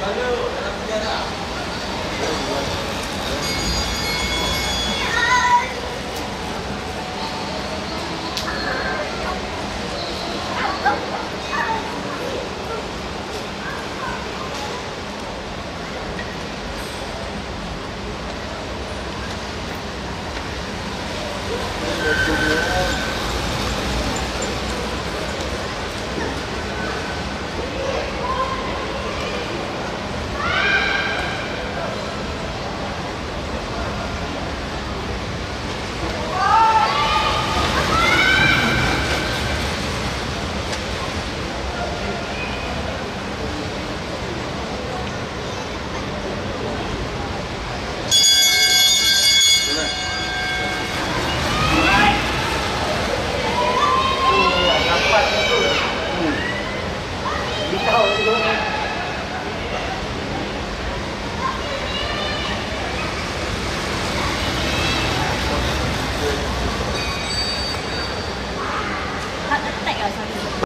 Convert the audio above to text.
Valeu!